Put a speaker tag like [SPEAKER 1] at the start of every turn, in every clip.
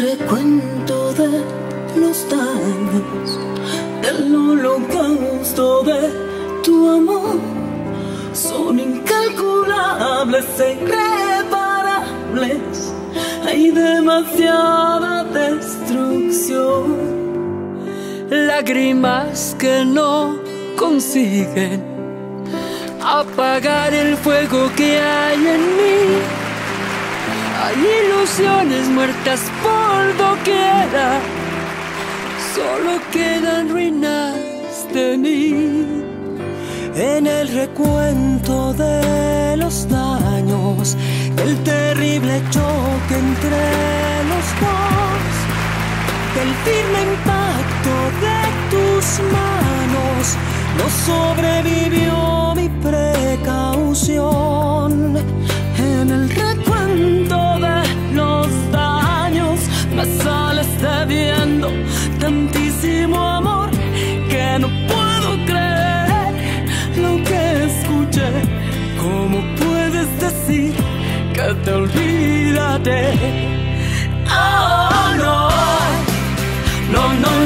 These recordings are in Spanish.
[SPEAKER 1] recuento de los daños, del holocausto de tu amor, son incalculables e irreparables. Hay demasiada destrucción.
[SPEAKER 2] Lágrimas que no consiguen apagar el fuego que hay en mí. Hay ilusiones muertas por doquiera, solo quedan ruinas de mí.
[SPEAKER 3] En el recuento de los daños, del terrible choque entre los dos, del firme impacto de tus manos,
[SPEAKER 1] olvidaré? Oh, no, no, no,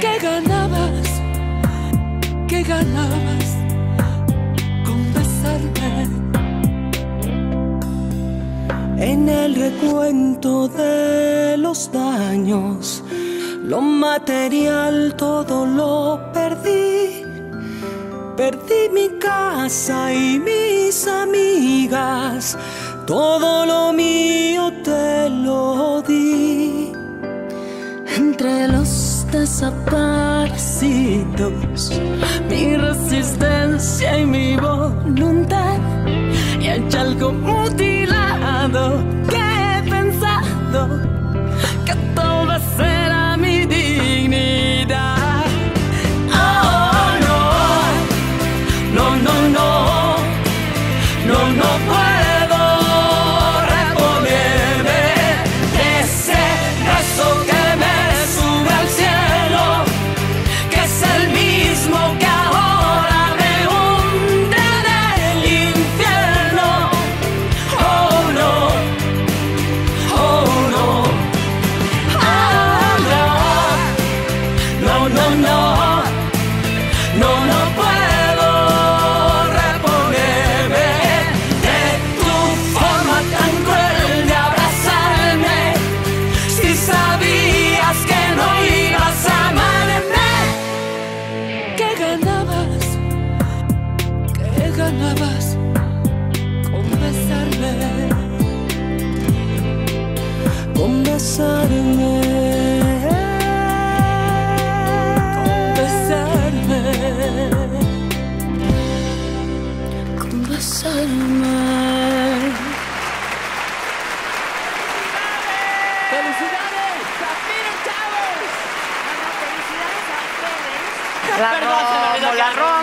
[SPEAKER 2] ¿Qué ganabas? ¿Qué ganabas con besarme?
[SPEAKER 3] En el recuento de los daños, lo material todo lo perdí. Perdí mi casa y mis amigas, todo lo mío te lo di.
[SPEAKER 1] Entre los desaparecidos, mi resistencia y mi voluntad, y hay algo mutilado No, no puedo reponerme de tu forma tan cruel de abrazarme. Si sabías que no ibas a amarme,
[SPEAKER 2] ¿Qué ganabas? ¿Qué ganabas con besarme?
[SPEAKER 1] Con besarme.
[SPEAKER 2] ¡Felicidades! ¡Zafiro Chávez!
[SPEAKER 4] La Romo, la Romo.